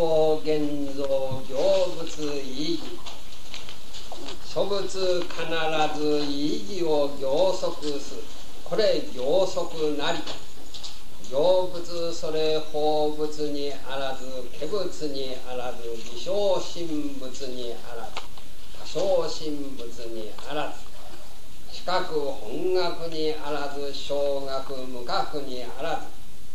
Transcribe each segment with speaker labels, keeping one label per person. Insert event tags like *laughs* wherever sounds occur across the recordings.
Speaker 1: 法現像行物意義諸物必ず意義を行則すこれ行則なり行物それ法物にあらず化物にあらず自称神物にあらず多少神物にあらず四角本学にあらず小学無学にあら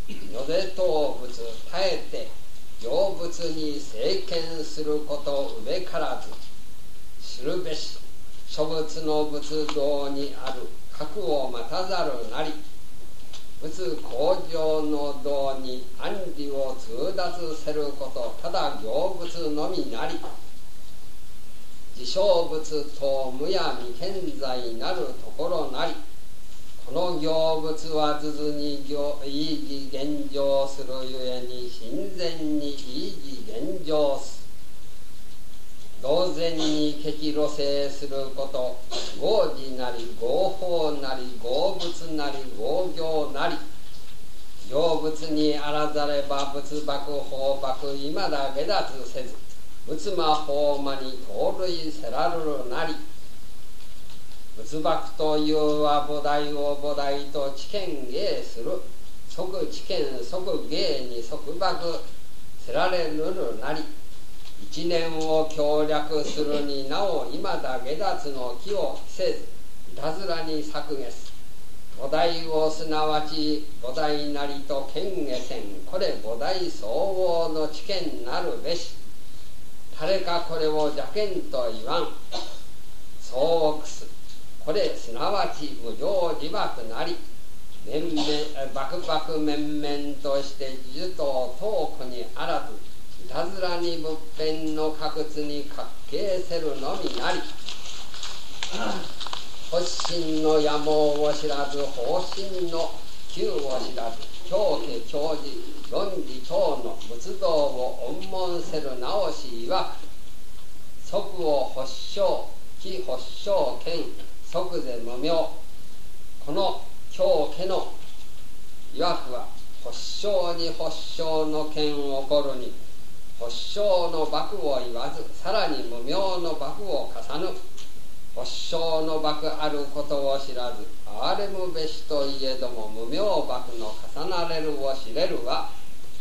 Speaker 1: ず野ぜ動物耐えて行物に政権すること上からず知るべし諸物の仏道にある核を待たざるなり仏工場の道に安理を通達せることただ行物のみなり自称仏と無や未健在なるところなりこの行物はずずに行意義現状するゆえに親善に意義現状す。同然に激露生すること合事なり合法なり合物なり合行なり。行物にあらざれば仏幕法幕今だ下脱せず仏魔法魔に盗塁せらるるなり。仏幕というは菩提を菩提と知見芸する。即知見即芸に即幕せられるるなり。一年を協力するになお今だ下脱の気を着せずいたずらに削げす。菩提をすなわち菩提なりと権下せん。これ菩提総合の知見なるべし。誰かこれを邪見と言わん。総くす。これすなわち無常自爆なり面々バクバク面々として呪と遠くにあらずいたずらに仏編の確実に確形せるのみなり発心の野望を知らず方針の球を知らず教家教授論理等の仏道を恩門せる直しいわく即を発祥非発祥権即是無明。この教家のいわくは発祥に発祥の権を起こるに発祥の幕を言わずさらに無明の幕を重ぬ発祥の幕あることを知らず憐れむべしといえども無明幕の重なれるを知れるは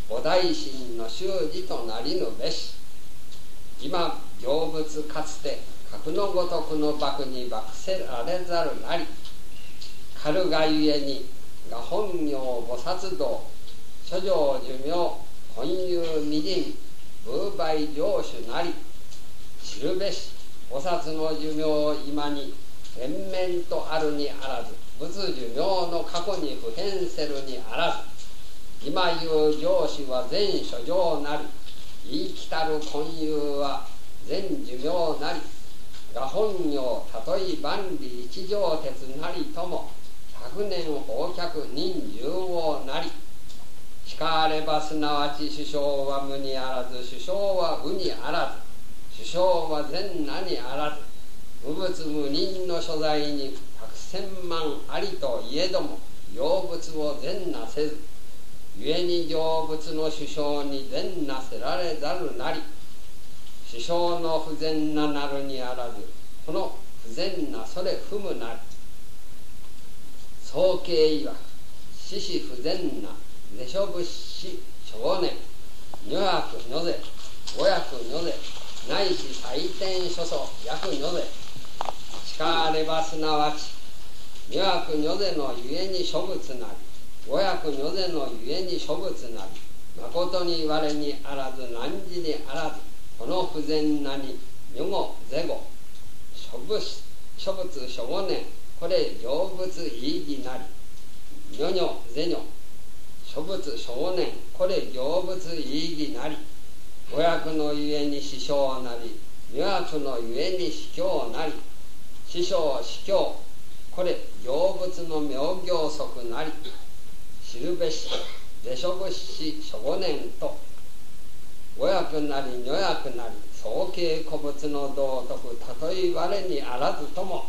Speaker 1: 菩提心の習字となりぬべし。今成仏かつて格のごとくの幕に幕せられざるなり。軽がゆえにが本名菩薩道諸女寿命混遊未人風売領主なり。知るべし菩薩の寿命を今に連綿とあるにあらず仏寿命の過去に普遍せるにあらず。今いう上司は全諸上なり。言いきたる混遊は全寿命なり。が本名たとえ万里一条鉄なりとも百年宝客人十王なり。しかればすなわち首相は無にあらず首相は無にあらず。首相は善なにあらず。無物無人の所在に百千万ありといえども養物を善なせず故に成仏の首相に善なせられざるなり。首相の不全ななるにあらずこの不全なそれ不むなり総計いわく死死不全な寝所物資少年女悪女ぜ五役女ぜないし採点諸祖役女ぜしかればすなわち女悪女ぜのゆえに諸物なり五役女ぜのゆえに諸物なり誠に我にあらず何時にあらずこの不全なに女語是語諸物諸物諸五年これ成仏意義なり。女女是女諸仏少年これ行仏意義なり。五役のゆえに師匠なり二役のゆえに司教なり。師匠司教これ行仏の名行則なり。知るべし下諸仏師諸五年と五役なり女役なり総計古物の道徳たとえ我にあらずとも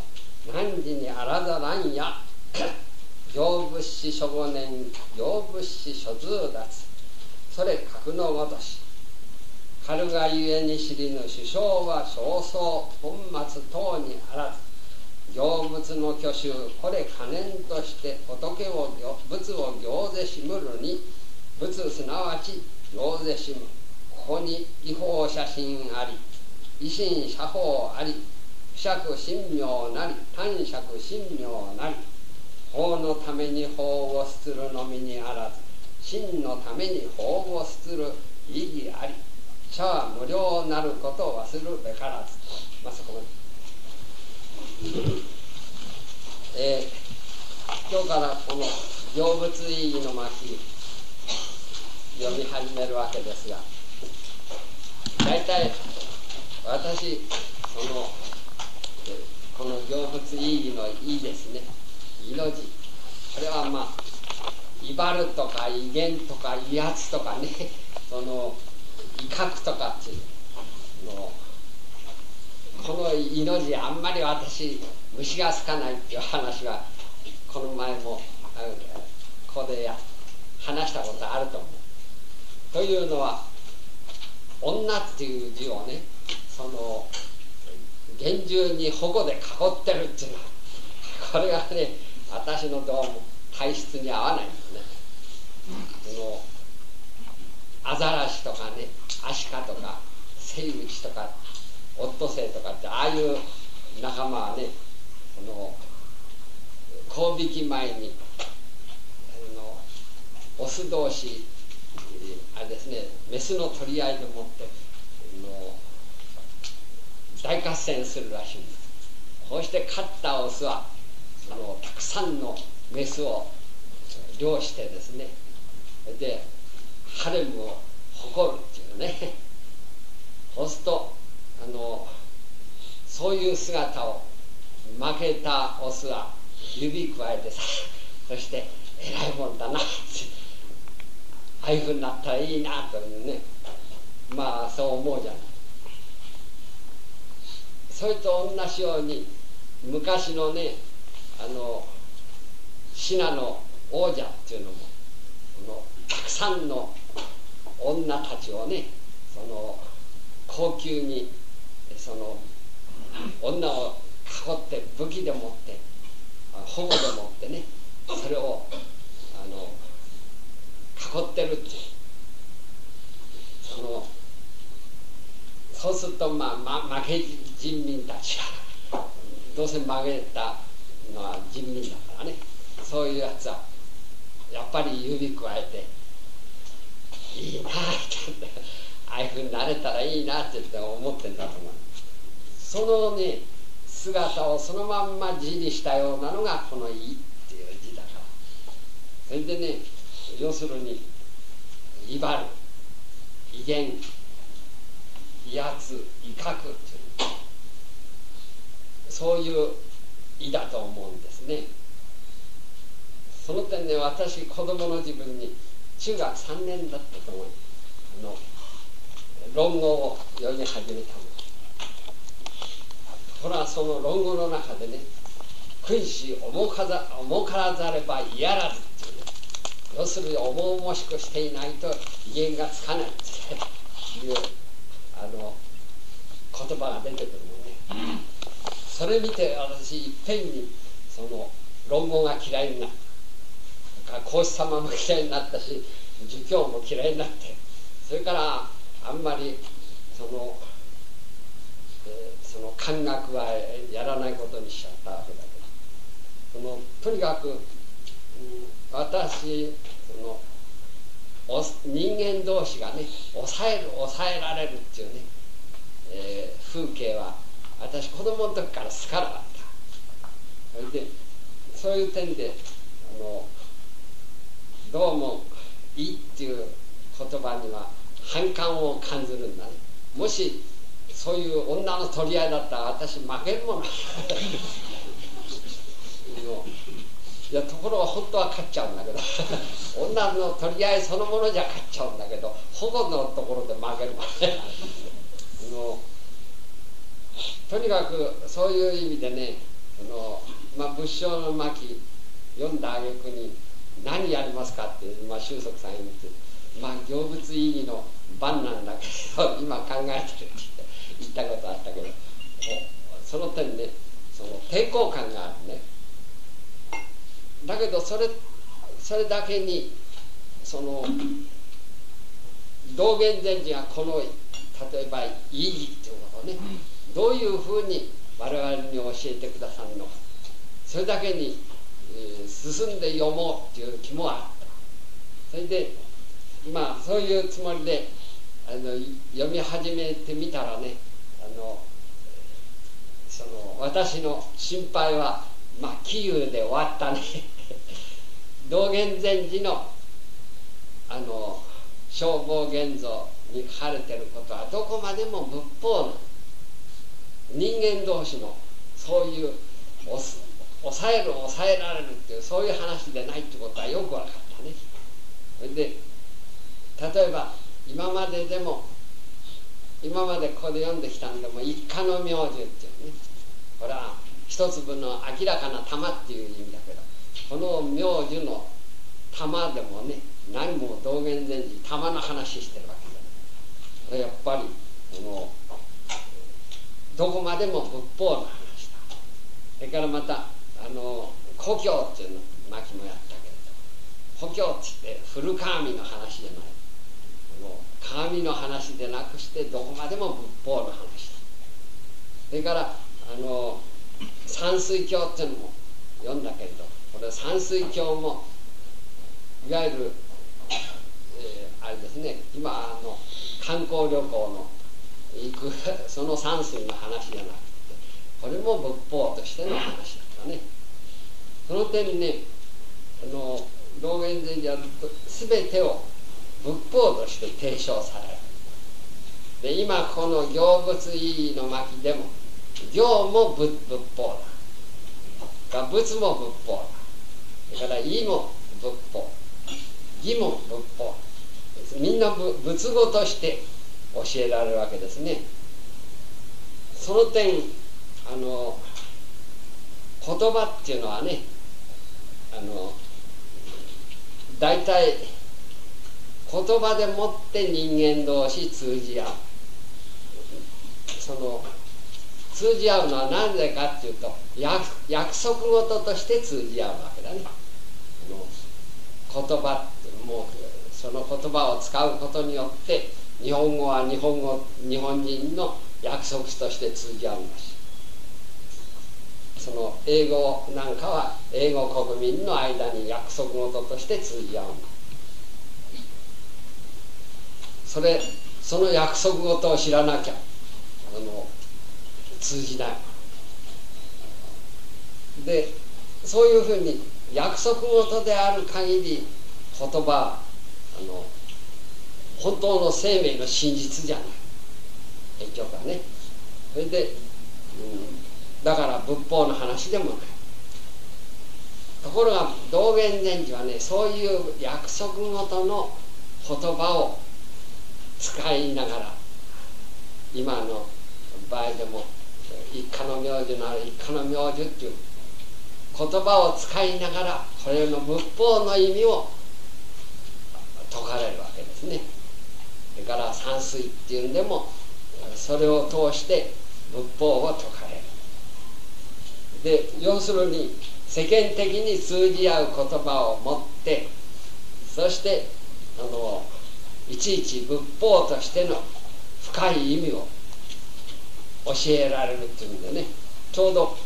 Speaker 1: 何時にあらざらんや行物資諸五年行物資諸通達それ格のごとし春がゆえに知りぬ首相は少々本末等にあらず。行物の挙手これ可念として仏を仏を行ぜしむるに仏すなわち行ぜしむ。ここに違法写真あり維新写法あり不釈神妙なり短釈神妙なり法のために法をするのみにあらず真のために法をする意義あり茶は無料なることを忘るべからず。まあそこまで、えー、今日からこの成仏意義の巻読み始めるわけですが大体私そのこの成仏意義の「意」ですね「い」の字。これはまあ威張るとか威厳とか威圧とかね。その威嚇とかっていう。のこの命あんまり私虫がつかないっていう話はこの前もここでや話したことあると思う。というのは女っていう字をねその厳重に保護で囲ってるっていうのは *laughs* これがね私のどうも体質に合わないんですね。そのアザラシとかねアシカとかセイウチとかオットセイとかってああいう仲間はねこの交引き前にあのオス同士あれですねメスの取り合いでもっての大合戦するらしいんです。こうして勝ったオスはそのたくさんのメスを漁してですねでハレムを誇るっていうね。そうするとあのそういう姿を負けたオスは指くわえてさそして偉いもんだなってああいうふうになったらいいなというねまあそう思うじゃないそれと同じように昔のねあの信濃王者っていうのもこのたくさんの女たちをねその高級にその女を囲って武器でもって保護でもってねそれを囲ってるって。そのそうするとまあ、ま、負け人民たちはどうせ負けたのは人民だからね。そういうやつはやっぱり指くわえていいなってああいうふうになれたらいいなってって思ってんだと思う。そのね姿をそのまんま字にしたようなのがこの「い」っていう字だから。それでね要するに威張る威厳威圧威嚇っていうそういう意だと思うんですね。その点で私子供の自分に中学3年だったと思うあの論語を読み始めたの。ほらその論語の中でね「君子重か重からざれば嫌らず」要するに重々しくしていないと威厳がつかないっていうあの言葉が出てくるのね。それ見て私いっぺんにその論語が嫌いになった。孔子様も嫌いになったし儒教も嫌いになって。それからあんまりその、え、その感覚はやらないことにしちゃったわけだけど。そのとにかく、私そのお人間同士がね抑える抑えられるっていうね、えー、風景は私子供の時から好かなかった。それでそういう点であのどうも「いい」っていう言葉には反感を感じるんだね。もしそういう女の取り合いだったら私負けるものいやところが本当は勝っちゃうんだけど。*laughs* 女の取り合いそのものじゃ勝っちゃうんだけど保護のところで負けるもんねとにかくそういう意味でねの、まあ、仏性の巻読んだ挙句に何やりますかって、まあ、修則さん言って、まあ、行物意義の番なんだけど今考えてるって言ったことあったけどその点ねその抵抗感があるねだけどそれそれだけにその道元禅師がこの例えば「いい」っていうことをね、どういうふうに我々に教えてくださるのか。それだけに、えー、進んで読もうっていう気もあった。それでまあそういうつもりであの読み始めてみたらねあのその私の心配はまあ杞憂で終わったね道元禅師のあの消防現像に書かれてることはどこまでも仏法の人間同士のそういう抑える抑えられるっていうそういう話でないってことはよく分かったね。それで例えば今まででも今までここで読んできたんでも一家の明寿っていうねこれは一粒の明らかな玉っていう意味だこの明寿の玉でもね何も道元禅師玉の話してるわけだやっぱりこのどこまでも仏法の話だ。それからまたあの故郷っていうの牧もやったけれど故郷って言って古鏡の話じゃない。鏡の話でなくしてどこまでも仏法の話だ。それからあの山水経っていうのも読んだけれどこれ山水経もいわゆる、えー、あれですね今あの観光旅行の行く *laughs* その山水の話じゃなくてこれも仏法としての話だったね。その点ねあの道元禅師は全てを仏法として提唱される。で今この行仏意義の巻でも行も仏仏法だ。が仏も仏法だ。から意も仏法義も仏法みんな仏語として教えられるわけですね。その点あの言葉っていうのはねあの大体言葉でもって人間同士通じ合う。その通じ合うのは何でかっていうと約約束事として通じ合うわけだね。言葉もうその言葉を使うことによって日本語は日本語日本人の約束として通じ合うんだしその英語なんかは英語国民の間に約束事として通じ合うんだそれその約束事を知らなきゃあの通じない。でそういうふうに約束事である限り言葉あの本当の生命の真実じゃない。結局はね。それで、うん、だから仏法の話でもない。ところが道元禅師はねそういう約束事の言葉を使いながら今の場合でも一家の名字のある一家の名字っていう言葉を使いながらこれの仏法の意味を説かれるわけですね。それから山水っていうんでもそれを通して仏法を説かれる。で要するに世間的に通じ合う言葉を持ってそしてあのいちいち仏法としての深い意味を教えられるっていうんでね。ちょうど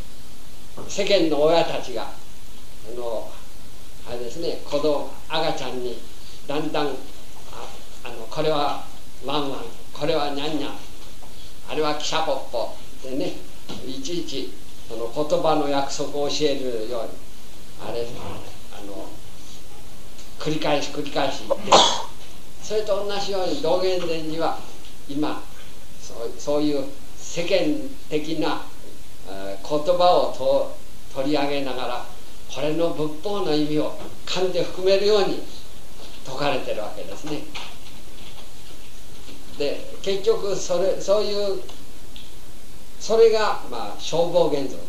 Speaker 1: 世間の親たちがあのあれですね子供赤ちゃんにだんだんああのこれはワンワンこれはニャンニャンあれはキシャポッポでねいちいちその言葉の約束を教えるようにあれあの繰り返し繰り返し言ってそれと同じように道元禅師は今そうそういう世間的な言葉を取り上げながらこれの仏法の意味を勘で含めるように説かれてるわけですね。で結局それそういうそれがまあ消防現像の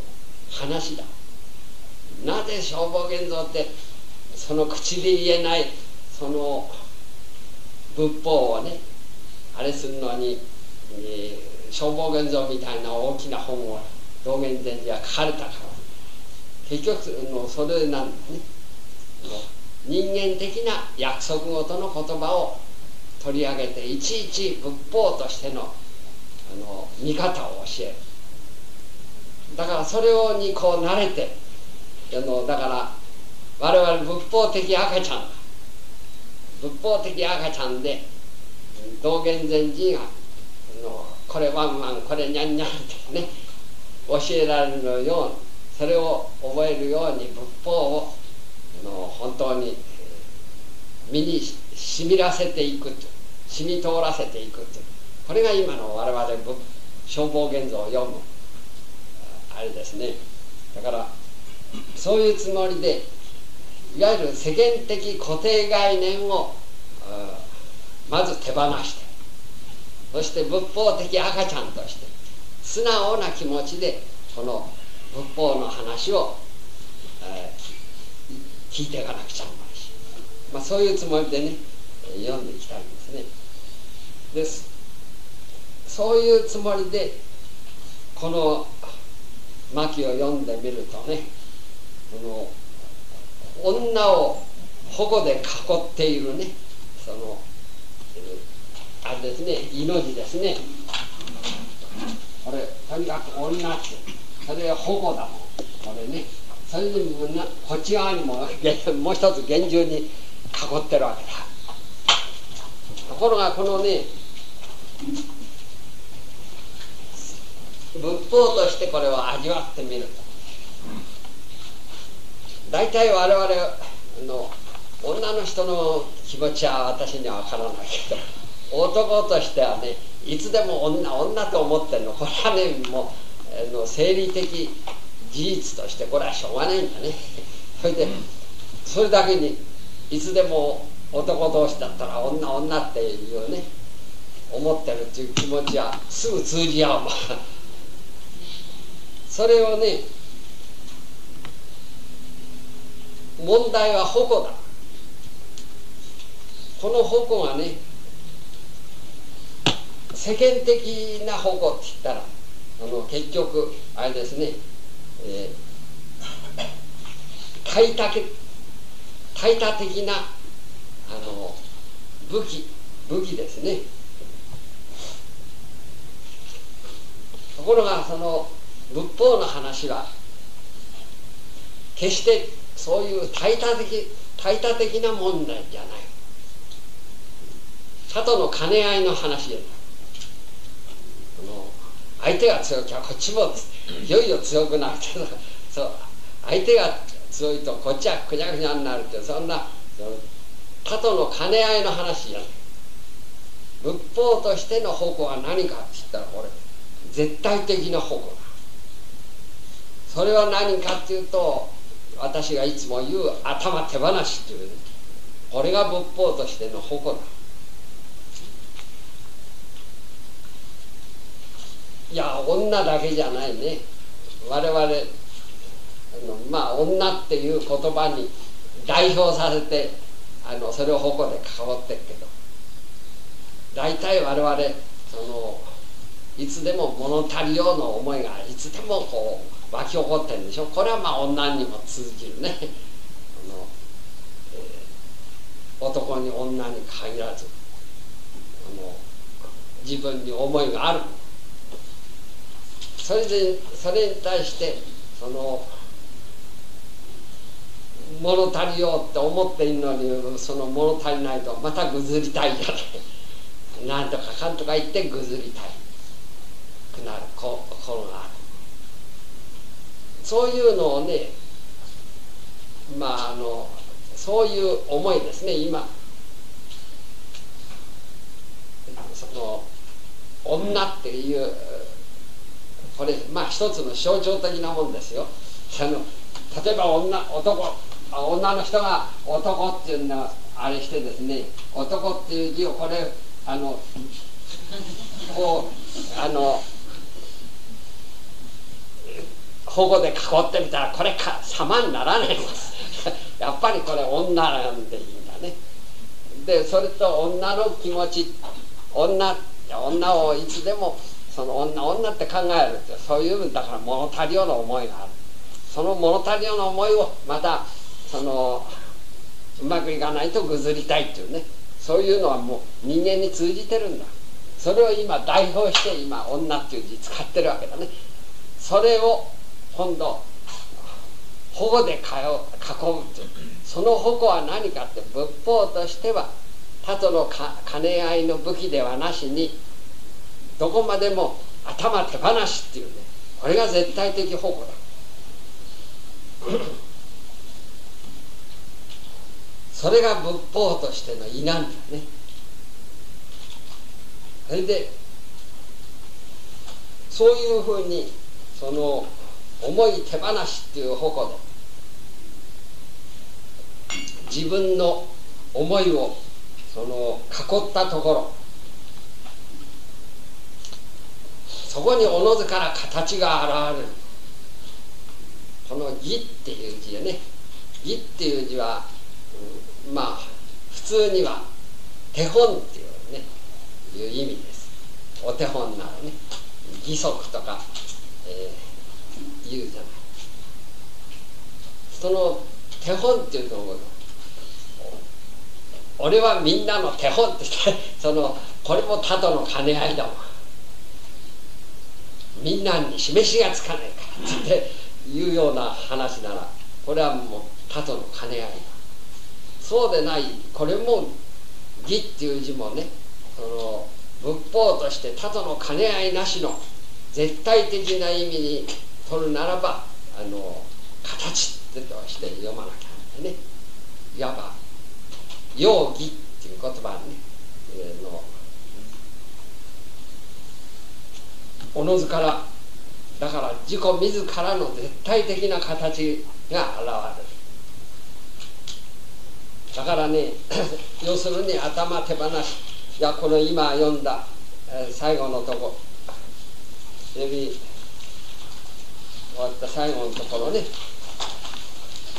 Speaker 1: 話だ。なぜ消防現像ってその口で言えないその仏法をねあれするのに、えー、消防現像みたいな大きな本を道元禅師は書かれたから結局のそれなんだね。人間的な約束事の言葉を取り上げていちいち仏法としてのあの見方を教える。だからそれをにこう慣れてあのだから我々仏法的赤ちゃん仏法的赤ちゃんで道元禅師がのこれワンワンこれニャンニャンってね教えられるようにそれを覚えるように仏法をの本当に身にしみらせていくと染み通らせていくと。これが今の我々消防現像を読むあれですね。だからそういうつもりでいわゆる世間的固定概念をまず手放してそして仏法的赤ちゃんとして素直な気持ちでこの仏法の話を、えー、聞いていかなくちゃならないし、まあ、そういうつもりでね読んでいきたいんですね。です。そういうつもりでこの巻を読んでみるとねこの女を保護で囲っているねそのあれですね命ですね。これとにかく女って。それは保護だもん。これね。それにもなこっち側にも *laughs* もう一つ厳重に囲ってるわけだ。ところがこのね仏法としてこれを味わってみる。と大体我々の女の人の気持ちは私には分からないけど。男としてはねいつでも女女と思ってるの。これはねもうの生理的事実としてこれはしょうがないんだね。それでそれだけにいつでも男同士だったら女女っていうね思ってるっていう気持ちはすぐ通じ合うもん。*laughs* それをね問題は矛だ。この矛がね世間的な矛って言ったらあの結局あれですね、えー、排他排他的なあの武器武器ですね。ところがその仏法の話は決してそういう排他的排他的な問題じゃない。里の兼ね合いの話じゃない。相手が強きゃこっちもいよいよ強くなるけど *laughs* そう相手が強いとこっちはくにゃくにゃになるってそんな他との兼ね合いの話じゃない。仏法としての矛は何かって言ったらこれ絶対的な矛だ。それは何かっていうと私がいつも言う頭手放しっていう、ね、これが仏法としての矛だいや女だけじゃないね。我々あのまあ女っていう言葉に代表させてあのそれを矛で関わってるけど。大体我々そのいつでも物足りようの思いがいつでもこう湧き起こってるんでしょ。これはまあ女にも通じるね。あの、えー、男に女に限らずあの自分に思いがある。それでそれに対してその物足りようって思っているのにその物足りないとまたぐずりたいじゃないなんとかかんとか言ってぐずりたい。くなる。心がある。そういうのをねまああのそういう思いですね。今その女っていうこれまあ一つの象徴的なもんですよ。あの例えば女男女の人が男っていうのはあれしてですね男っていう字をこれあのこうあの保護で囲ってみたらこれか様にならないます *laughs* やっぱりこれ女なんでいいんだね。でそれと女の気持ち女女をいつでもその女女って考えるってそういうだから物足りようの思いがある。その物足りようの思いをまたそのうまくいかないとぐずりたいっていうね。そういうのはもう人間に通じてるんだ。それを今代表して今女っていう字使ってるわけだね。それを今度保護で囲うっていう。その保護は何かって仏法としては他との兼ね合いの武器ではなしにどこまでも頭手放しっていうねこれが絶対的保護だ。*laughs* それが仏法としての意なんだね。それでそういうふうにその思い手放しっていう矛で自分の思いをその囲ったところそこにおのずから形が現れる。この「義」っていう字でね「義」っていう字は、うん、まあ普通には手本っていうねいう意味です。お手本ならね義足とか、えー、言うじゃない。その手本っていうところ俺はみんなの手本ってしてそのこれも他との兼ね合いだもん。みんなに示しがつかないからっていうような話ならこれはもう他との兼ね合いだ。そうでないこれも「義」っていう字もねその仏法として他との兼ね合いなしの絶対的な意味に取るならばあの形ってとして読まなきゃね。いわば「容義」っていう言葉ね、えー、のおのずから。だから自己自らの絶対的な形が現れる。だからね *coughs* 要するに頭手放し。いやこの今読んだ、え、最後のとこ。終わった最後のところね。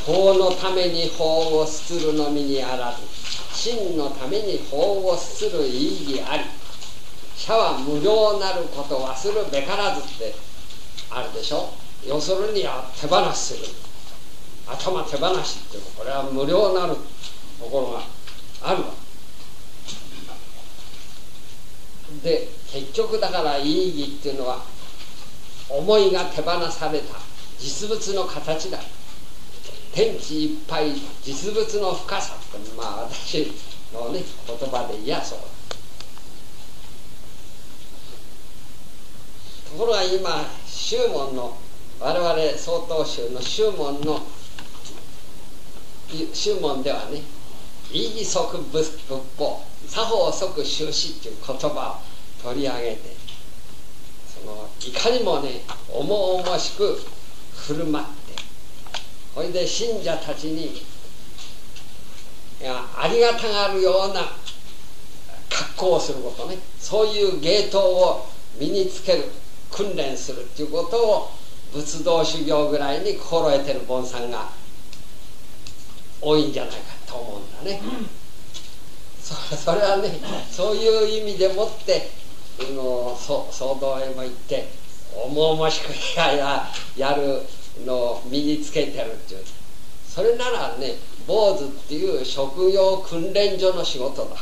Speaker 1: 法のために法をするのみにあらず。真のために法をする意義あり。社は無料なること忘るべからずってあるでしょ？要するに手放しする。頭手放しっていうこれは無料なるところがあるわ。で結局だから意義っていうのは思いが手放された実物の形だ。天地いっぱい実物の深さってまあ私のね言葉で言やそうところが今宗門の我々曹洞宗の宗門の宗門ではね意義即仏法作法即修士っていう言葉を取り上げてそのいかにもね重々しく振る舞ってそれで信者たちにいやありがたがるような格好をすることねそういう芸当を身につける訓練するっていうことを仏道修行ぐらいに心得てる盆さんが多いんじゃないかと思うんだね。そそれはねそういう意味でもっての総道へも行って重々しくややるのを身につけてるっていう。それならね坊主っていう職業訓練所の仕事だ。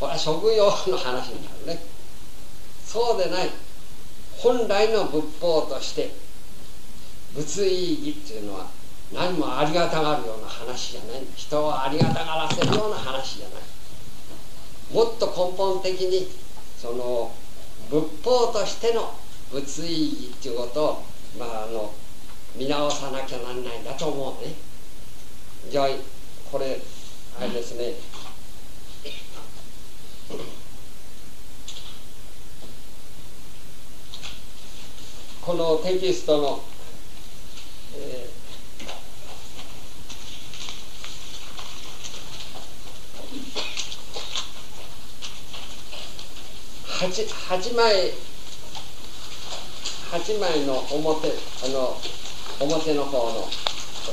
Speaker 1: これは職業の話になるね。そうでない。本来の仏法として仏意義っていうのは何もありがたがるような話じゃない。人をありがたがらせるような話じゃない。もっと根本的にその仏法としての仏意義っていうことを、まあ、あの見直さなきゃなんないんだと思うね。じゃあこれあれですね。このテキストの、えー、8, 8枚8枚の表あの表の方のと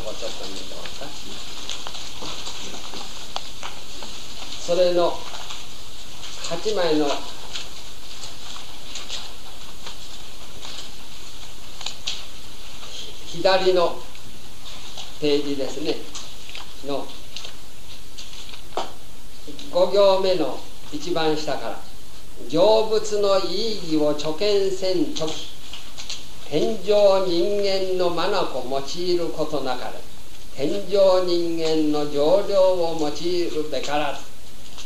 Speaker 1: こちょっと見てますか。それの8枚の左のページですね。の5行目の一番下から「成仏の意義を著見せん時天上人間の眼用いることなかれ天上人間の情量を用いるべからず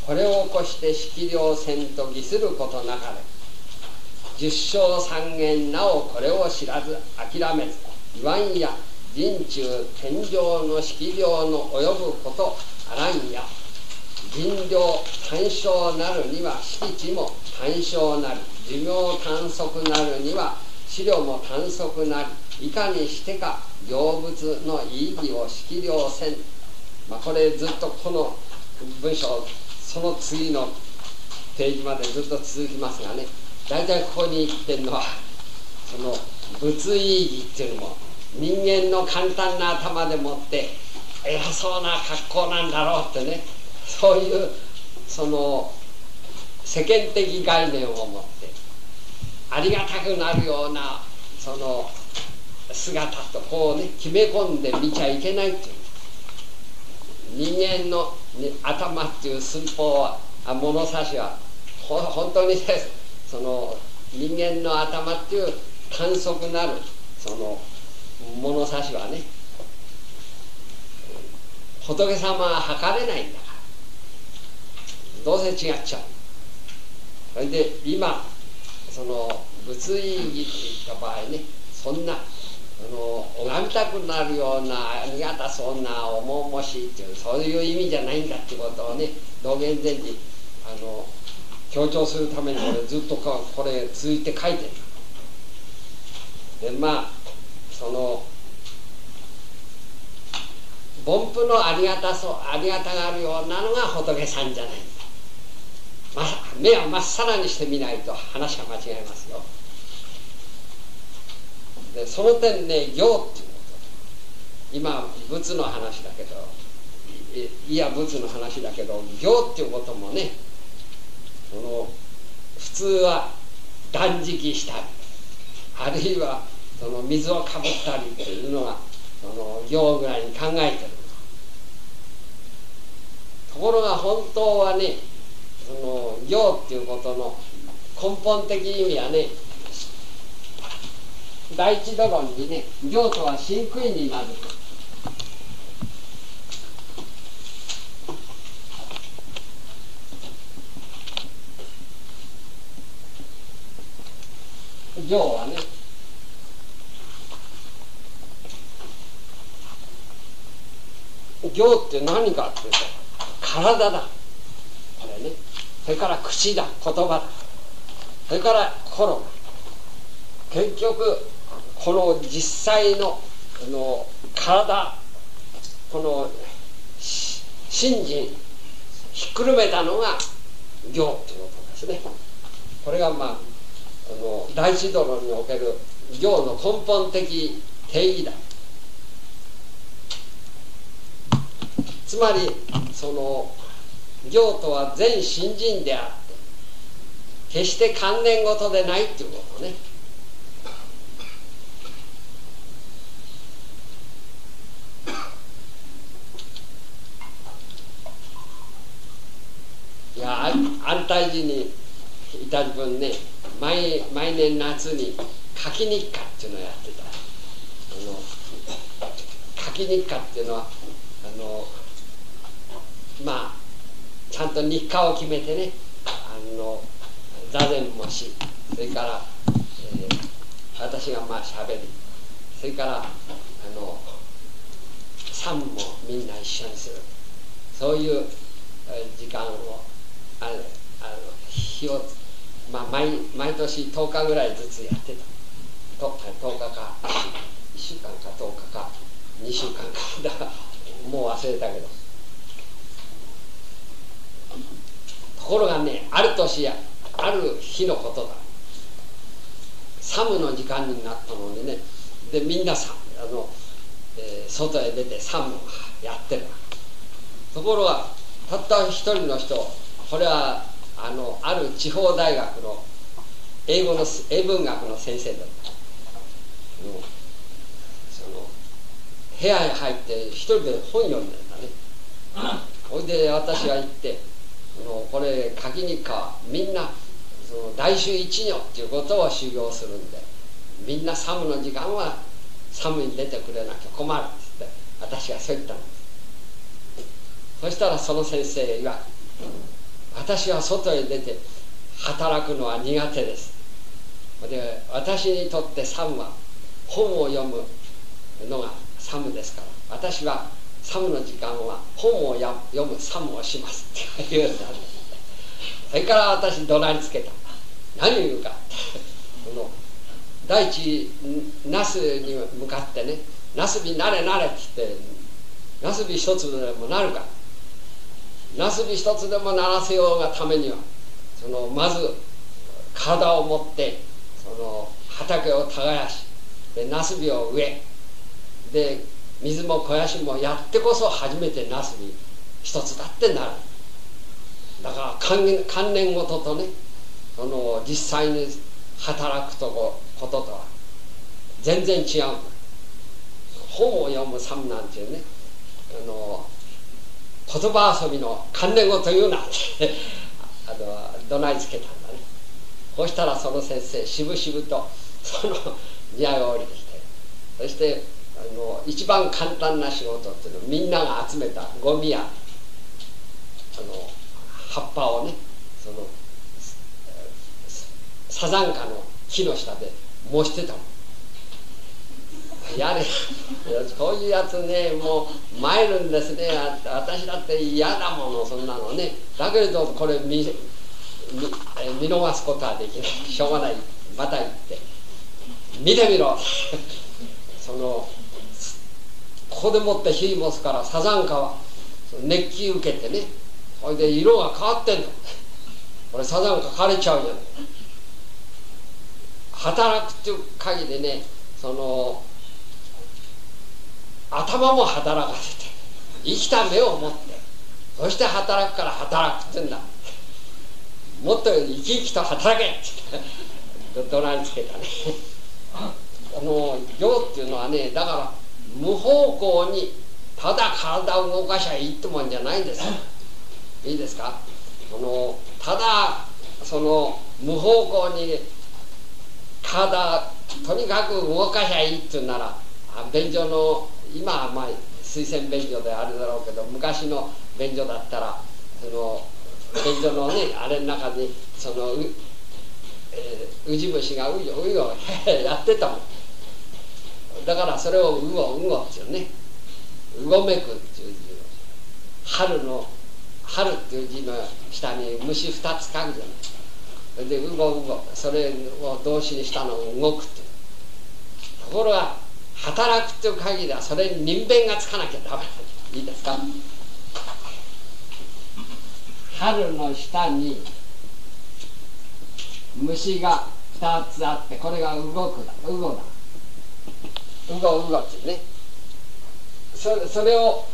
Speaker 1: これを起こして式量せんと義することなかれ十章三元なおこれを知らず諦めず言わんや人中天上の式量の及ぶことあらんや人量単勝なるには敷地も単勝なり寿命短足なるには資料も短足なりいかにしてか動物の意義を識量せん、まあ、これずっとこの文章その次のページまでずっと続きますがね大体ここに言ってるのはその物意義っていうのも人間の簡単な頭でもって偉そうな格好なんだろうってね。そういうその世間的概念を持ってありがたくなるようなその姿とこうね決め込んで見ちゃいけないっていう。人間の、ね、頭っていう寸法はあ物差しはほ本当にその人間の頭っていう短足なるその物差しはね仏様は測れないんだから。どうせ違っちゃう。それで今その物意義っていった場合ねそんなあの拝みたくなるようなありがたそうな重々しいっていうそういう意味じゃないんだってことをね道元禅師あの強調するためにずっとこれ続いて書いてる。でまあその凡夫のありがたそうありがたがあるようなのが仏さんじゃない。ま目はまっさらにしてみないと話が間違えますよ。でその点ね行っていうこと。今仏の話だけどいや仏の話だけど行っていうこともねその普通は断食したり。あるいはその水をかぶったりというのがその行ぐらいに考えてるところが本当はねその行っていうことの根本的意味はね第一ドロンにね行とは真空になる行はね行って何かっていうと体だ。これね。それから口だ言葉だ。それから心結局この実際のの体この信心ひっくるめたのが行ということですね。これがまあこの大師殿における行の根本的定義だ。つまりその行とは全信心であって決して関連事でないっていうことね。いや安泰寺にいた分ね毎毎年夏に柿日課っていうのをやってた。あの柿日課っていうのはあのまあちゃんと日課を決めてねあの座禅もしそれから、えー、私がまあしゃべりそれからあの参もみんな一緒にする。そういう時間をあのあの日を、まあ、毎毎年10日ぐらいずつやってた。と10日か1週間か10日か2週間か。*laughs* だからもう忘れたけど。ところがねある年やある日のことだ。サムの時間になったのにね。でみんなさあの、えー、外へ出てサムやってるところがたった一人の人これはあのある地方大学の英語の英文学の先生だった。その部屋へ入って一人で本読んでんだね。*laughs* ほいで私が行ってこれ柿にかみんなその大衆一如っていうことを修行するんでみんな寒の時間は寒いに出てくれなきゃ困るっつって私がそう言ったんです。そしたらその先生が「私は外へ出て働くのは苦手です」で私にとってサムは本を読むのがサムですから。私はサムの時間は本を読むサムをします。って言うんだ。それから私怒鳴りつけた。何言うか。この第一ナスに向かってねナスビなれなれって言ってナスビ一つでもなるか。ナスビ一つでもならせようがためにはそのまず体を持ってその畑を耕しでナスビを植えで水も肥やしもやってこそ初めてナスビ一つだってなる。だから関連事ととねその実際に働くとここととは全然違う本を読むサムなんていうねあの言葉遊びの関連語というな *laughs* あの怒鳴りつけたんだね。こうしたらその先生しぶしぶとその宮が降りてきて。そしてあの一番簡単な仕事っていうのはみんなが集めたゴミやあの葉っぱをねそのサザンカの木の下で模してたのやれ。こういうやつねもう参るんですね。私だって嫌だものそんなのね。だけれどこれ見見逃すことはできない。しょうがない。また行って。見てみろ。*laughs* そのここでもって火持つからサザンカは熱気受けてね。それで色が変わってんの。これサザンカ枯れちゃうじゃない働くっていう限りねその頭も働かせて生きた目を持ってそして働くから働くってんだ。もっと生き生きと働けって怒鳴りつけたね。あの行っていうのはねだから無方向にただ体を動かしゃいいってもんじゃないんです。いいですか？そのただその無方向に体とにかく動かしゃいいって言うなら便所の今はまあ水洗便所であるだろうけど昔の便所だったらその便所のね *laughs* あれの中にそのう、えー、ウジ虫がうようよ *laughs* やってたもん。だからそれをうごうごっていうねうごめくっていう字春の春っていう字の下に虫2つ書くじゃない。でうごうごそれを動詞にしたのを動くっていう。ところが働くっていう限りはそれに人弁がつかなきゃダメいいですか。春の下に虫が2つあってこれが動く。だうごだうごうごってねそそれを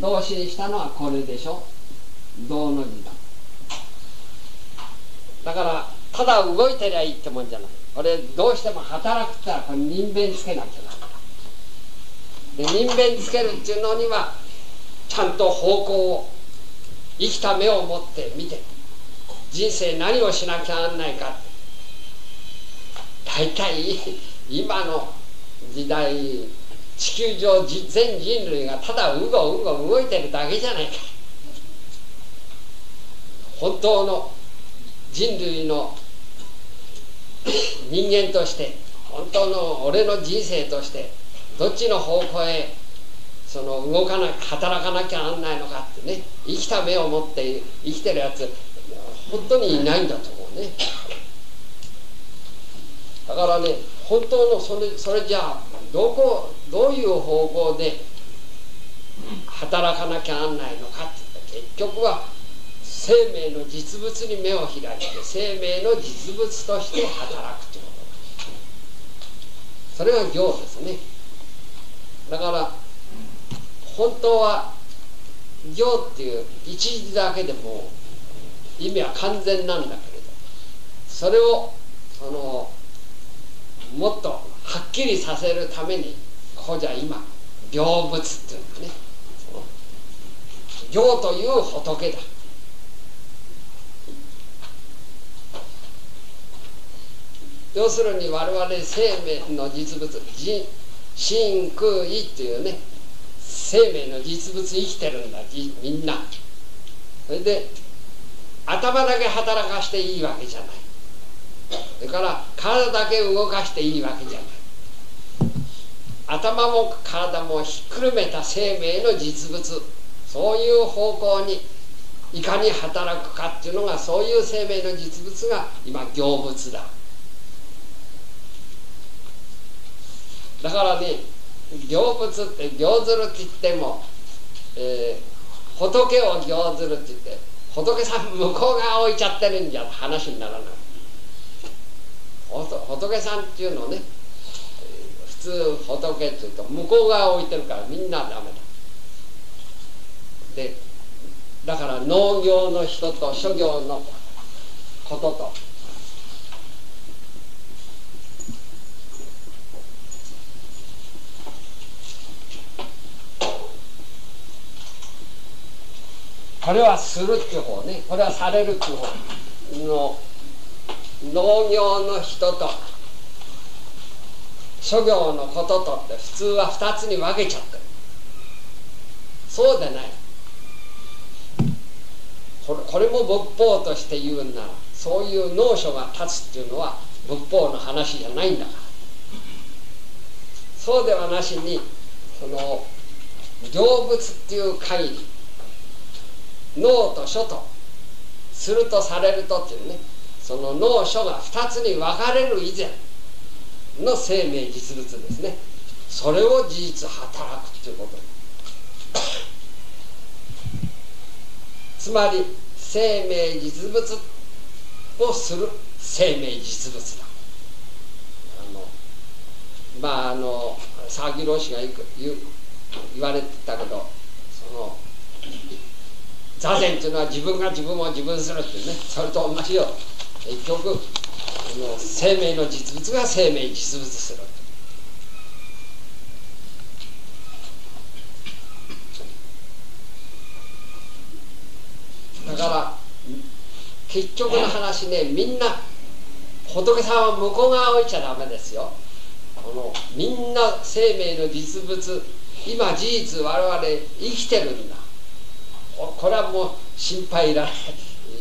Speaker 1: 動詞にしたのはこれでしょ動の字だだからただ動いてりゃいいってもんじゃないこれどうしても働くってのはこれ人弁つけなきゃで人弁つけるっていうのにはちゃんと方向を生きた目を持って見て人生何をしなきゃなんないか。大体今の時代地球上全人類がただうごうご動いてるだけじゃないか。本当の人類の人間として本当の俺の人生としてどっちの方向へその動かな働かなきゃなんないのかってね生きた目を持って生きてるやつ本当にいないんだと思うね。だからね本当のそれそれじゃあどこどういう方向で働かなきゃなんないのかって結局は生命の実物に目を開いて生命の実物として働くということ。それが行ですね。だから本当は行っていう一時だけでも意味は完全なんだけれどそれをそのもっとはっきりさせるためにここじゃ今行仏っていうのはね行という仏だ。要するに我々生命の実物人真空意っていうね生命の実物生きてるんだみんな。それで頭だけ働かしていいわけじゃない。それから体だけ動かしていいわけじゃない。頭も体もひっくるめた生命の実物。そういう方向にいかに働くかっていうのがそういう生命の実物が今行物だ。だからね行物って行ずるって言っても、えー、仏を行ずるって言って仏さん向こう側置いちゃってるんじゃ話にならない。仏さんっていうのね普通仏っていうと向こう側置いてるからみんなダメだ。でだから農業の人と諸行のこととこれはするっていう方ね。これはされるっていう方の農業の人と諸行のこととって普通は2つに分けちゃってる。そうでない。これこれも仏法として言うんならそういう農書が立つっていうのは仏法の話じゃないんだから。そうではなしにその行物っていう限り脳と書と。するとされるとっていうね。その脳書が2つに分かれる以前の生命実物ですね。それを事実働くっていうこと。*coughs* つまり生命実物をする生命実物だ。あのまああの佐々木老師が言言われてたけどその座禅っていうのは自分が自分を自分するっていうねそれと同じよ結局の生命の実物が生命実物する。だから結局の話ねみんな仏さんは向こう側を置いちゃダメですよ。このみんな生命の実物今事実我々生きてるんだ。これはもう心配いらない。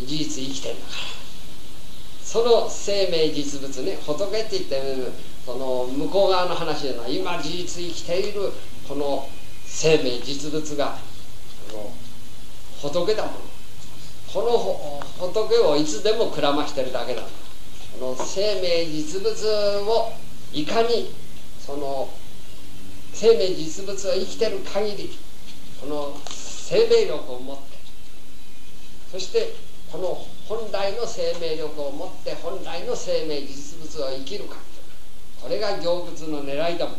Speaker 1: 事実生きてるんだから。その生命実物ね仏って言ってその向こう側の話じゃない。今事実生きているこの生命実物がこの仏だもの。この仏をいつでもくらましてるだけだ。この生命実物をいかにその生命実物を生きてる限りこの生命力を持って。そしてこの本来の生命力を持って本来の生命実物を生きるか。これが行物の狙いだもん。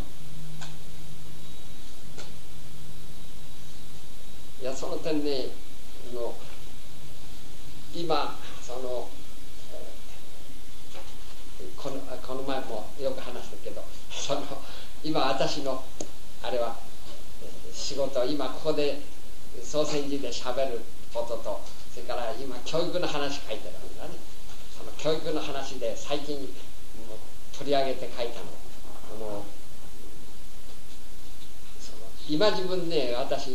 Speaker 1: いやその点ねの今そのこのこの前もよく話したけどその今私のあれは仕事今ここで総選寺でしゃべることとそれから今教育の話書いてるんだね。その教育の話で最近取り上げて書いたの。あの今自分ね私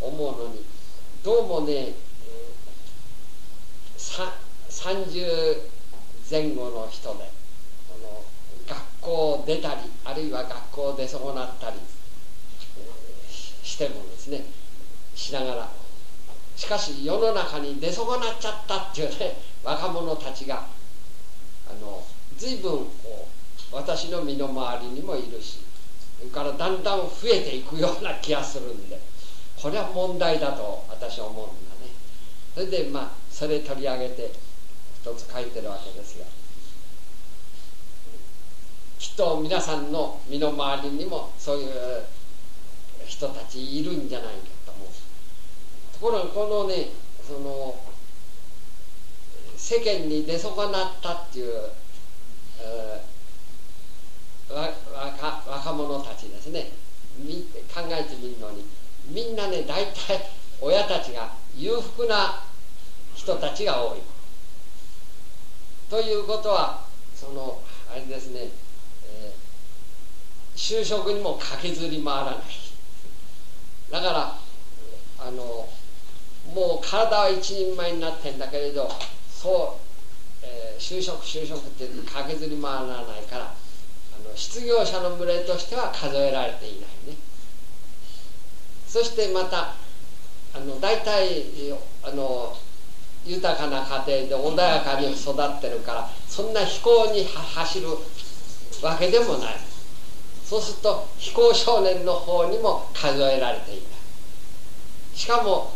Speaker 1: 思うのにどうもね、えー、30前後の人で学校出たりあるいは学校出損なったり、してもですねしながら。しかし世の中に出損なっちゃったっていうね *laughs* 若者たちがあの随分こう私の身の回りにもいるしそれからだんだん増えていくような気がするんでこれは問題だと私は思うんだね。それでまあそれ取り上げて一つ書いてるわけですがきっと皆さんの身の回りにもそういう人たちいるんじゃないか。ころがこのねその世間に出損なったっていう、えー、若若者たちですね考えてみるのにみんなね大体親たちが裕福な人たちが多い。ということはそのあれですね、えー、就職にも駆けずり回らないだからあのもう体は一人前になってんだけれどそう、えー、就職就職って駆けずり回らないからあの失業者の群れとしては数えられていないね。そしてまたあの大体あの豊かな家庭で穏やかに育ってるからそんな飛行に走るわけでもない。そうすると飛行少年の方にも数えられていない。しかも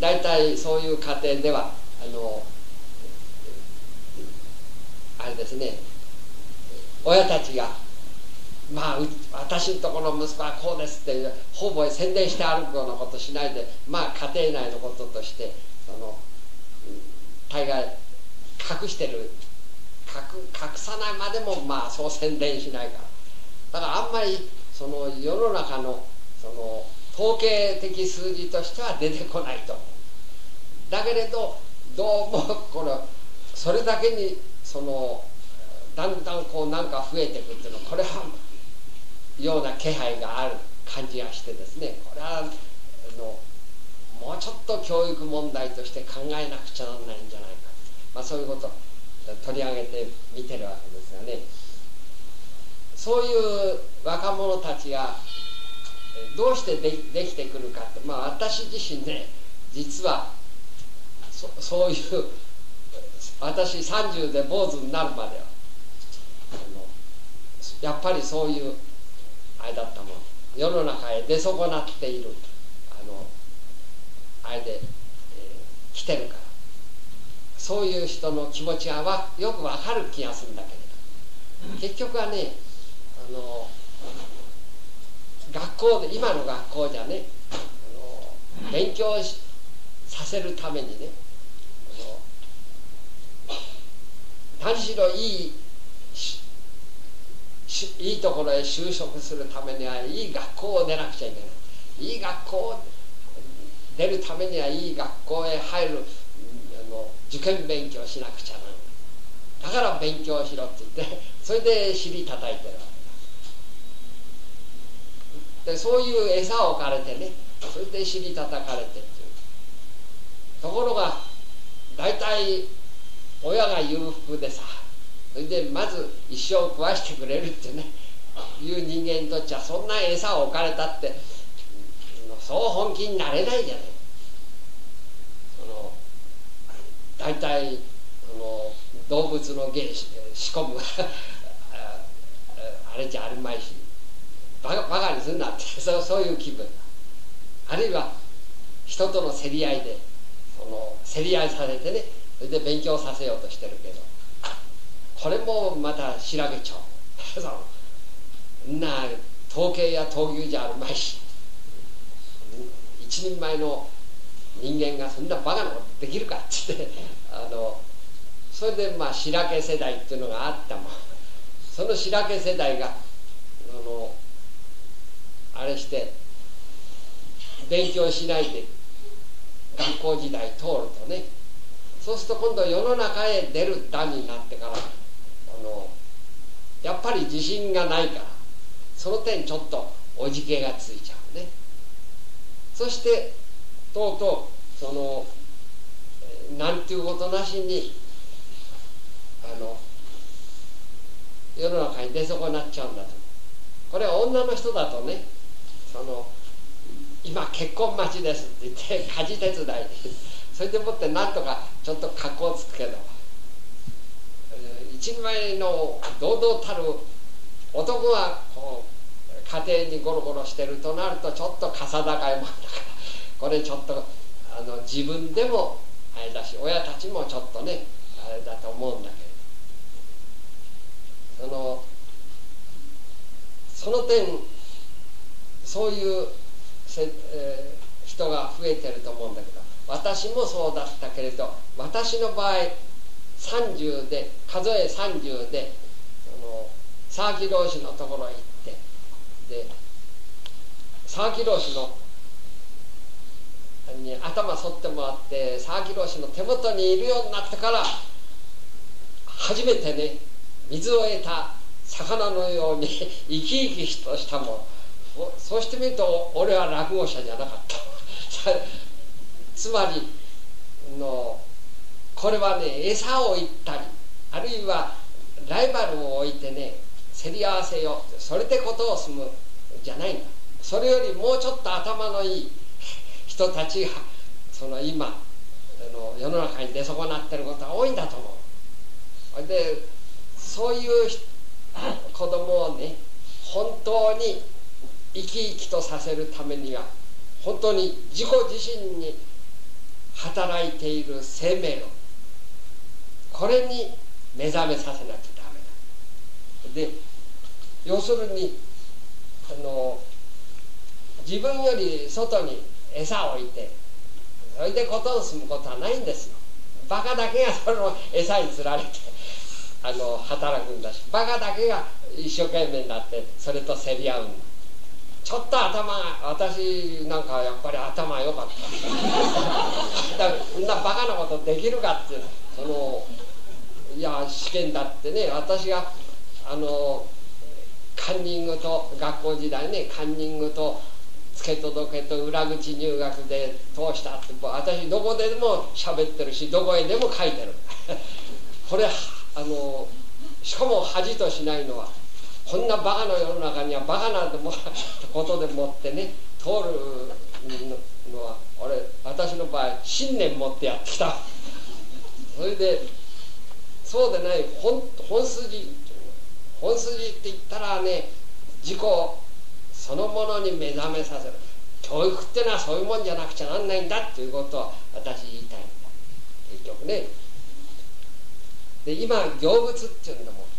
Speaker 1: 大体そういう家庭ではあのあれですね親たちがまあ私のところの息子はこうですっていうほぼ宣伝して歩くようなことしないでまあ家庭内のこととしてその大概隠してる隠さないまでもまあそう宣伝しないから。だからあんまりその世の中のその統計的数字としては出てこないと。だけれどどうもこれそれだけにそのだんだんこうなんか増えていくっていうのはこれはような気配がある感じがしてですねこれはあのもうちょっと教育問題として考えなくちゃならないんじゃないか、まあ、そういうことを取り上げて見てるわけですがね。そういう若者たちがどうしてできてくるかって、まあ、私自身ね実はそそういう私30で坊主になるまではやっぱりそういうあれだったもん世の中へ出損なっている。あのあれで、えー、来てるから。そういう人の気持ちがわよくわかる気がするんだけれど。結局はねあの学校で今の学校じゃねあの勉強させるためにね何しろいいいいところへ就職するためにはいい学校を出なくちゃいけない。いい学校を出るためにはいい学校へ入るあの受験勉強しなくちゃなだから勉強しろって言ってそれで尻叩いてる。わけだでそういう餌を置かれてねそれで尻叩かれてっていう。ところが大体親が裕福でさそれでまず一生食わしてくれるってねいう人間にとっちゃそんな餌を置かれたってそう本気になれないじゃない。その大体その動物の芸仕込むあれじゃあるまいしバカバカにすんなってそうそういう気分。あるいは人との競り合いでその競り合いさせてねそれで勉強させようとしてるけど。これもまた調べちゃう。そんな統計や闘牛じゃあるまいし。一人前の人間がそんなバカなことできるかってって。あのそれでまあ白毛世代っていうのがあったもん。その白毛世代があのあれして勉強しないで学校時代通るとね。そうすると今度世の中へ出る段になってからあのやっぱり自信がないからその点ちょっとおじけがついちゃうね。そしてとうとうそのなんていうことなしにあの世の中に出損なっちゃうんだと。これは女の人だとねその今結婚待ちですって言って家事手伝いそれでもってなんとかちょっと格好つくけど。一枚の堂々たる男がこう家庭にゴロゴロしてるとなるとちょっとかさ高いもんだからこれちょっとあの自分でもあれだし親たちもちょっとねあれだと思うんだけど。そのその点そういうせ、えー、人が増えてると思うんだけど。私もそうだったけれど私の場合30で数え30でその沢木老師のところへ行ってで沢木老師のに頭反ってもらって沢木老師の手元にいるようになってから初めてね水を得た魚のように生き生きとしたもの。そうしてみると俺は落語者じゃなかった。つまりのこれはね餌を言ったりあるいはライバルを置いてね競り合わせようそれでことを済むじゃないんだ。それよりもうちょっと頭のいい *laughs* 人たちがその今の世の中に出損なってることは多いんだと思う。でそういう *coughs* 子供をね本当に生き生きとさせるためには本当に自己自身に働いている生命論これに目覚めさせなきゃダメだ。で要するにあの自分より外に餌を置いてそれで事を済むことはないんですよ。バカだけがその餌につられてあの働くんだしバカだけが一生懸命になってそれと競り合うんだ。ちょっと頭私なんかやっぱり頭良かった。だからそんなバカなことできるかってそのいや試験だってね私があのカンニングと学校時代ねカンニングと付け届けと裏口入学で通したって私どこでも喋ってるしどこへでも書いてる。これあのしかも恥としないのはこんなバカの世の中にはバカなことでもってね通るのは俺私の場合信念持ってやってきた。それでそうでない本本筋本筋って言ったらね自己そのものに目覚めさせる。教育ってのはそういうもんじゃなくちゃなんないんだっていうことを私言いたいんだ。結局ね。で今行物っていうのもん。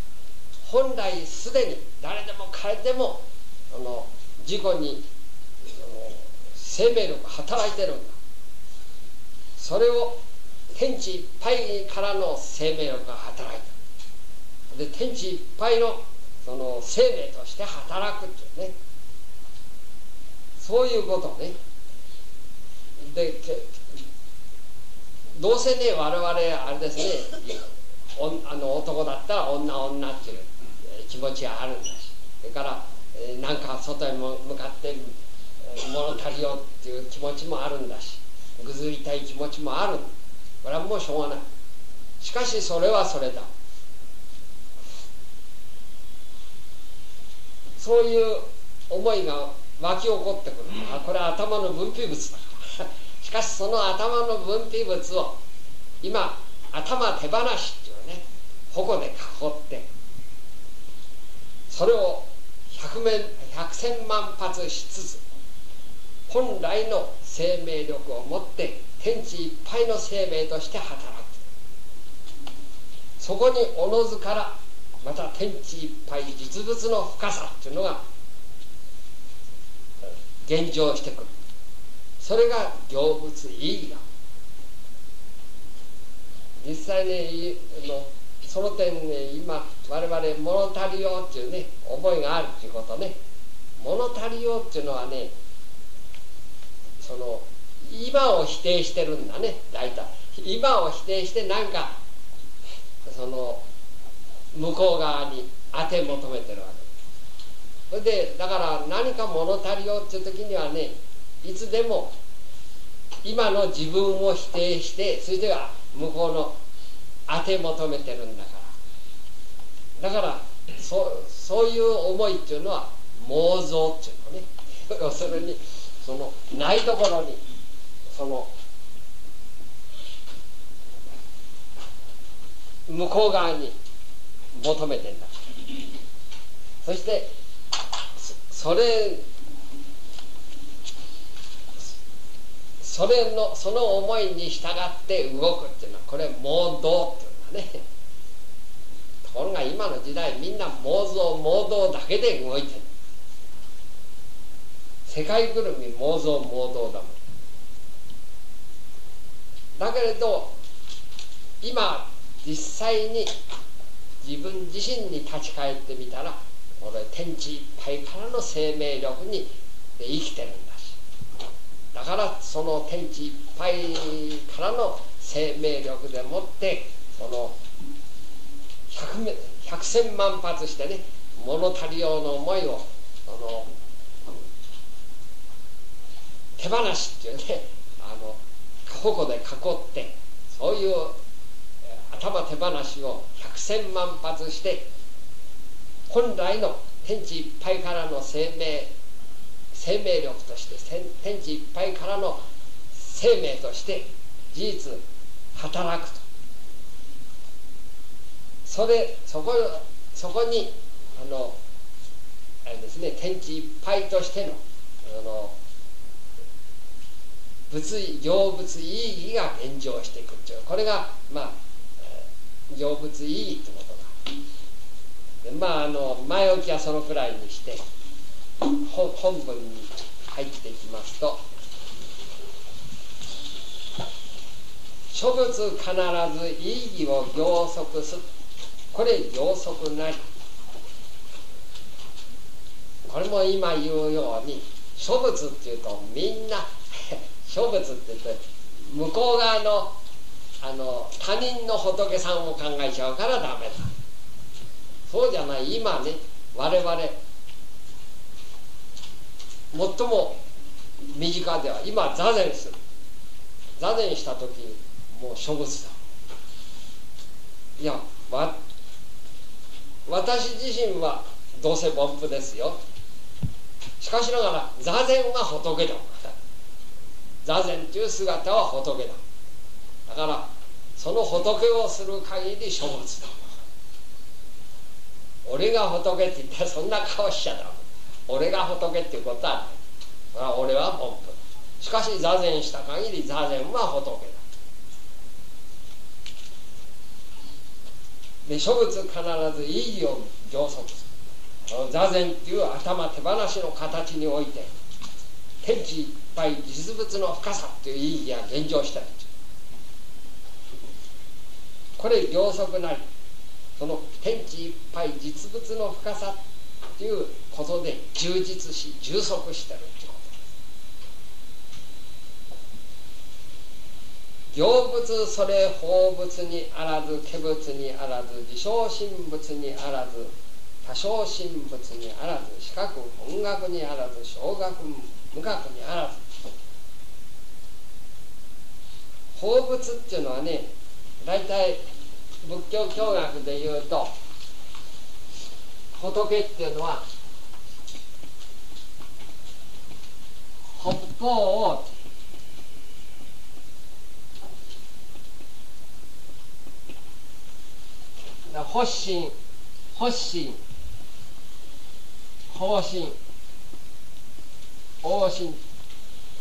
Speaker 1: 本来すでに誰でも彼でもあの自己に生命力働いてるんだ。それを天地いっぱいからの生命力が働いてる。で天地いっぱいのその生命として働くっていうね。そういうことね。でどうせね我々あれですねあの男だったら女女っていう気持ちがあるんだし。それから何か外へも向かって物足りようっていう気持ちもあるんだしぐずりたい気持ちもある。これはもうしょうがない。しかしそれはそれだ。そういう思いが湧き起こってくる。あこれは頭の分泌物だ *laughs* しかしその頭の分泌物を今頭手放しっていうね矛で囲ってそれを百面百千万発しつつ本来の生命力を持って天地いっぱいの生命として働く。そこにおのずからまた天地いっぱい実物の深さっていうのが現状してくる。それが行物意義だ実際にねのその点ね今我々物足りようっていうね思いがあるっていうことね。物足りようっていうのはねその今を否定してるんだね大体。今を否定して何かその向こう側に当て求めてるわけ。それでだから何か物足りようっていう時にはねいつでも今の自分を否定してそれでは向こうの当て求めてるんだから。だからそそういう思いっていうのは妄想っていうのね。*laughs* 要するにそのないところにその向こう側に求めてんだ。そしてそれそれのその思いに従って動くっていうのはこれ妄動っていうんだね。*laughs* ところが今の時代みんな妄想妄動だけで動いてる。世界ぐるみ妄想妄動だもん。だけれど今実際に自分自身に立ち返ってみたらこれ天地いっぱいからの生命力に生きてるんだ。だからその天地いっぱいからの生命力でもってその百百千万発してね物足りようの思いをその手放しっていうねあの矛で囲ってそういう頭手放しを百千万発して本来の天地いっぱいからの生命生命力として天地いっぱいからの生命として事実働くと。それそこそこにあのあれですね天地いっぱいとしてのあの物理成仏意義が現状していくという。これがまあ成仏意義ってことが。まああの前置きはそのくらいにして本本文に入ってきますと「諸物必ず意義を行則す」これ行則なり。これも今言うように諸物っていうとみんな *laughs* 諸物って言って向こう側のあの他人の仏さんを考えちゃうからダメだ。そうじゃない今ね我々最も身近では今座禅する。座禅した時にもう諸物だ。いやわ私自身はどうせ凡夫ですよ。しかしながら座禅は仏だ。座禅という姿は仏だ。だからその仏をする限り書物だ。俺が仏って言ったらそんな顔しちゃだ俺が仏っていうことはないあ俺は凡夫しかし座禅した限り座禅は仏だで諸物必ず意義を上足する。座禅っていう頭手放しの形において天地いっぱい実物の深さっていう意義が現状したりこれ秒速なりその天地いっぱい実物の深さていうことで充実し充足してるってこと行物それ法物にあらず化物にあらず自称神物にあらず多少神物にあらず四角音楽にあらず小学無学にあらず法物っていうのはね大体仏教教学でいうと仏っていうのは北方を発信発信。方針。往診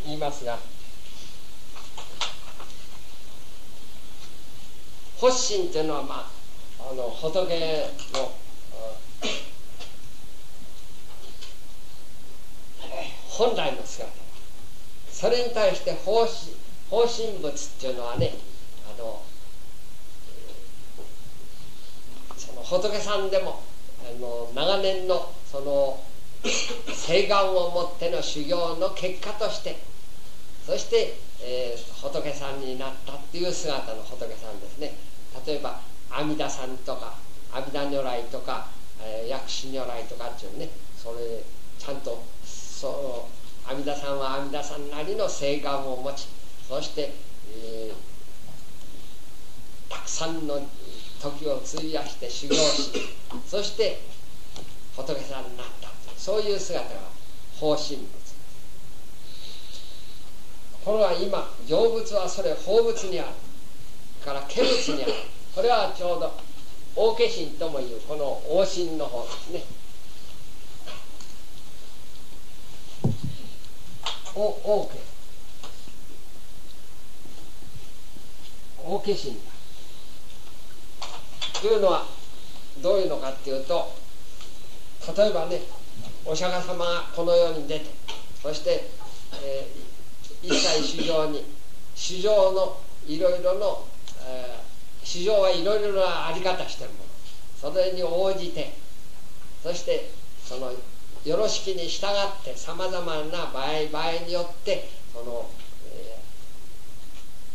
Speaker 1: 言いますが。発心っていうのはまああの仏の本来の姿。それに対して方針方針物っていうのはねあのその仏さんでもあの長年のその *coughs* 誓願をもっての修行の結果としてそして、えー、仏さんになったっていう姿の仏さんですね。例えば阿弥陀さんとか阿弥陀如来とか、えー、薬師如来とかっていうねそれちゃんとその阿弥陀さんは阿弥陀さんなりの誓願を持ちそして、えー、たくさんの時を費やして修行し *laughs* そして仏さんになったそういう姿が法神仏これは今成仏はそれ法仏にあるから化物にある。これはちょうど大化神ともいうこの王神の方ですねお王家王化神だ。というのはどういうのかっていうと例えばねお釈迦様がこの世に出てそして、えー、一切修行に修行のいろいろのえ市場はいろいろなあり方してるもの。それに応じてそしてそのよろしきに従ってさまざまな場合場合によってその、え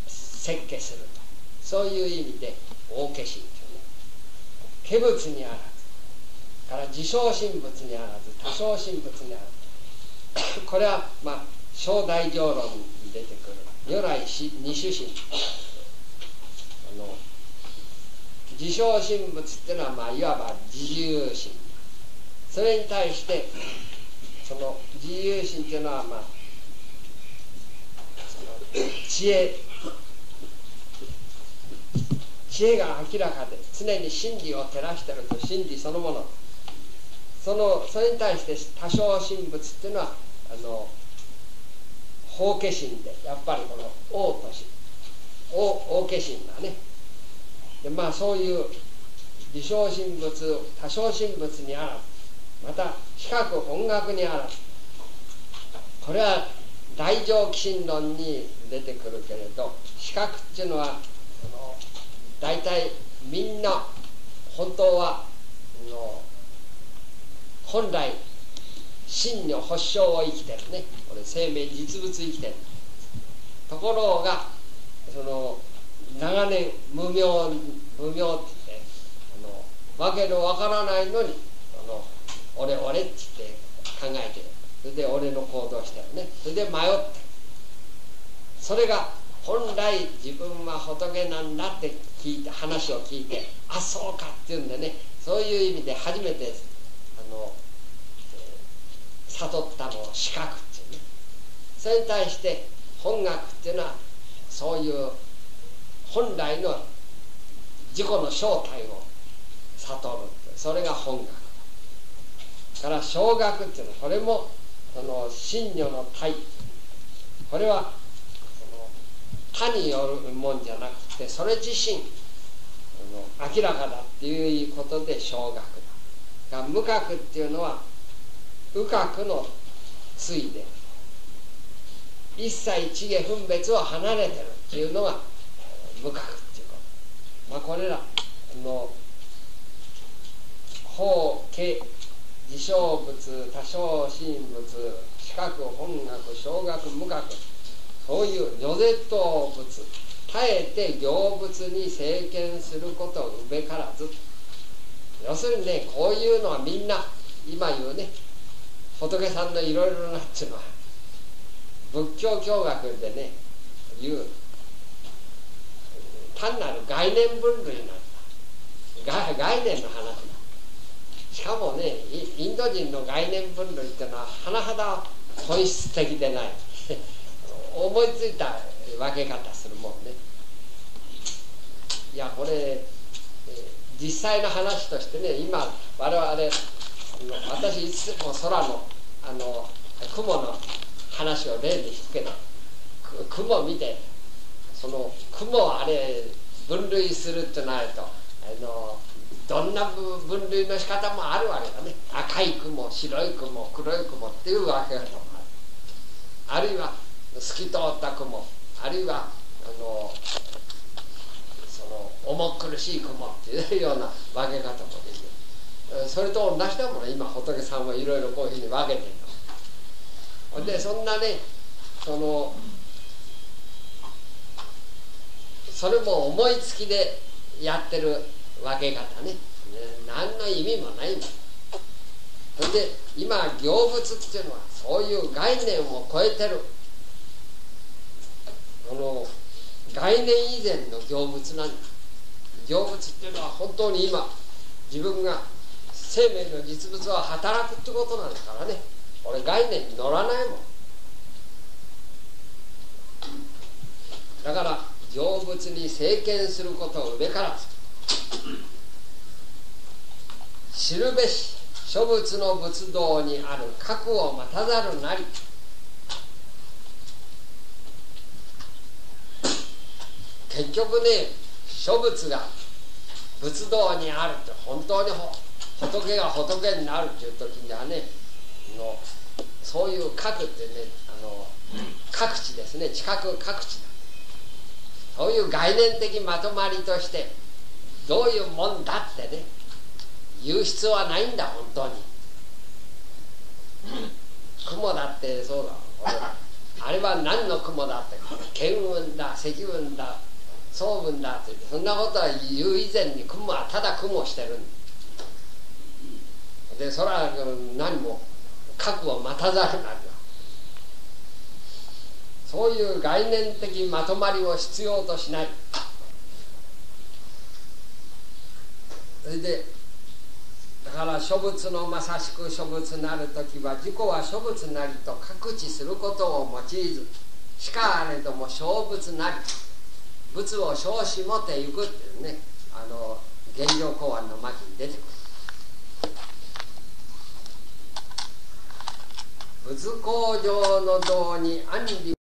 Speaker 1: ー、設計すると。そういう意味で大化身というね。化物にあらずから自称神仏にあらず多少神仏にあらず。*coughs* これはまあ小大乗論に出てくる。如来二種神。あの自称神仏っていうのはまあいわば自由神。それに対してその自由心っていうのはまあその知恵。知恵が明らかで常に真理を照らしてると真理そのもの。そのそれに対して多少神仏っていうのはあの法化心でやっぱりこの王とし王王化心がね。でまあそういう自称神仏多少神仏にあらずまた比較音楽にあらずこれは大乗起心論に出てくるけれど比較っていうのは大体みんな本当はの本来真の保証を生きてるね。これ生命実物生きてる。ところがその長年無明無明って言ってあの訳のわからないのに俺俺って言って考えてる。それで俺の行動してるね。それで迷って。それが本来自分は仏なんだって聞いて話を聞いてあそうかっていうんでね。そういう意味で初めてあの、悟ったのを視覚っていうね。それに対して本学っていうのはそういう本来の自己の正体を悟るそれが本学から小学っていうのはこれもその真如の体。これはその他によるもんじゃなくてそれ自身明らかだっていうことで小学だ。が無覚っていうのは右覚の対で。一切地下分別を離れてるっていうのが無覚っていうこと。まあこれらの法家自称物多少神物視覚本学小学無学そういう如絶等物耐えて行物に政権することをうべからず要するにねこういうのはみんな今言うね仏さんのいろいろなっていうのは仏教教学でね言う単なる概念分類なんだ。概念の話。しかもねインド人の概念分類っていうのは甚だ本質的でない。*laughs* 思いついた分け方するもんね。いやこれ、実際の話としてね今我々私いつも空のあの雲の話を例にしつけど雲見てその雲をあれ分類するとなるとあのどんな分類の仕方もあるわけだね。赤い雲白い雲黒い雲っていうわけだとある。いは透き通った雲あるいはあのその重苦しい雲っていうような分け方もできる。それと同じだもん今仏さんはいろいろこういうふうに分けてるの。でそんなねそのそれも思いつきでやってる分け方ね。何の意味もないもんそれで今行物っていうのはそういう概念を超えてる。この概念以前の行物なんだ。行物っていうのは本当に今自分が生命の実物は働くってことなんだからね。俺概念に乗らないもん。だから成仏に政権することを上からず知るべし諸仏の仏道にある核を待たざるなり。結局ね諸仏が仏道にあるって本当に仏が仏になるっていう時にはねのそういう核ってねあの各地ですね近く各地だ。そういう概念的まとまりとしてどういうもんだってね。言う必要はないんだ本当に。雲だってそうだ。あれは何の雲だって。剣雲だ積雲だ総雲だってそんなことは言う以前に雲はただ雲してるでそれは何も核を待たざるなるそういう概念的まとまりを必要としない。それでだから諸仏のまさしく諸仏なる時は自己は諸仏なりと各地することを用いずしかあれども小仏なり仏を称しもてゆくっていうねあの現状公案の巻に出てくる。仏工場の道に安理